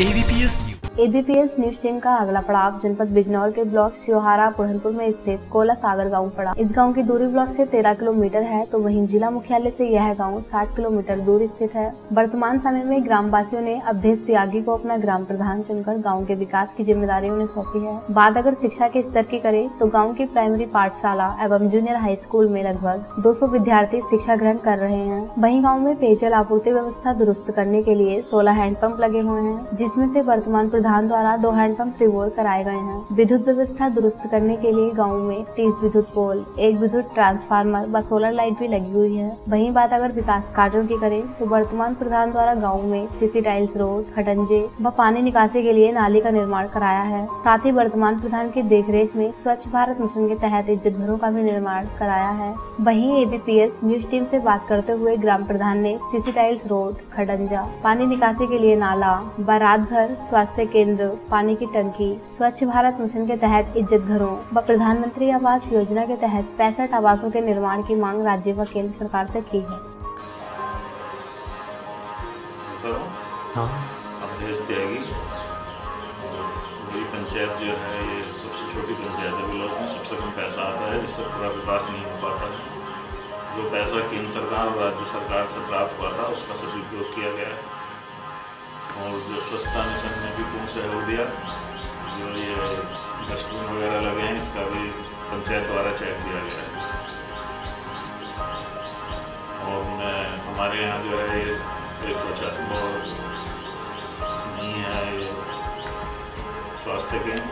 ABPS news ABPS news team का अगला पड़ाव जनपद बिजनौर के ब्लॉक शिवहारा बुरहनपुर में स्थित कोला सागर गाँव पड़ा। इस गाँव की दूरी ब्लॉक से 13 किलोमीटर है तो वहीं जिला मुख्यालय से यह गाँव 60 किलोमीटर दूर स्थित है। वर्तमान समय में ग्राम वासियों ने अवधेश त्यागी को अपना ग्राम प्रधान चुनकर गाँव के विकास की ज़िम्मेदारी उन्हें सौंपी है। बात अगर शिक्षा के स्तर की करे तो गाँव की प्राइमरी पाठशाला एवं जूनियर हाई स्कूल में लगभग दो सौ विद्यार्थी शिक्षा ग्रहण कर रहे हैं। वही गाँव में पेयजल आपूर्ति व्यवस्था दुरुस्त करने के लिए सोलह हैंडपंप लगे हुए हैं, जिसमें ऐसी वर्तमान प्रधान द्वारा दो हैंडपंप रिवोर कराए गए हैं। विद्युत व्यवस्था दुरुस्त करने के लिए गाँव में तीस विद्युत पोल, एक विद्युत ट्रांसफार्मर व सोलर लाइट भी लगी हुई है। वहीं बात अगर विकास कार्यो की करें तो वर्तमान प्रधान द्वारा गाँव में सीसी टाइल्स रोड खटंजे व पानी निकासी के लिए नाली का निर्माण कराया है। साथ ही वर्तमान प्रधान की देखरेख में स्वच्छ भारत मिशन के तहत इज़्ज़त घरों का भी निर्माण कराया है। वहीं एबीपीएस न्यूज़ टीम से बात करते हुए ग्राम प्रधान ने सीसी टाइल्स रोड खडंजा पानी निकासी के लिए नाला बारात घर स्वास्थ्य केंद्र पानी की टंकी स्वच्छ भारत मिशन के तहत इज़्ज़त घरों व प्रधानमंत्री आवास योजना के तहत पैंसठ आवासों के निर्माण की मांग राज्य व केंद्र सरकार से की है। हाँ। त्यागी मेरी पंचायत जो है ये सबसे छोटी पंचायत है ब्लॉक में सबसे कम पैसा आता है जिससे पूरा विकास नहीं हो पाता। है जो पैसा केंद्र सरकार और राज्य सरकार से प्राप्त हुआ था उसका सदुपयोग किया गया है। ने भी दिया जो ये डस्टबिन वगैरह लगे हैं, इसका भी पंचायत द्वारा चेक दिया गया है। और मैं, हमारे यहाँ जो है, ये सोचा और नहीं है, ये स्वास्थ्य केंद्र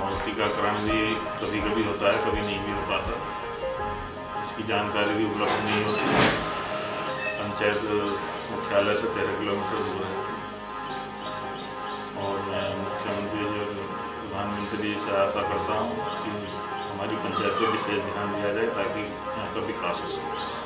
और टीकाकरण भी कभी कभी होता है, कभी नहीं भी हो पाता। इसकी जानकारी भी उपलब्ध नहीं होती। पंचायत मुख्यालय से तेरह किलोमीटर दूर है। प्रधानमंत्री से आशा करता हूँ कि हमारी पंचायत पर विशेष ध्यान दिया जाए ताकि यहाँ का विकास हो सके।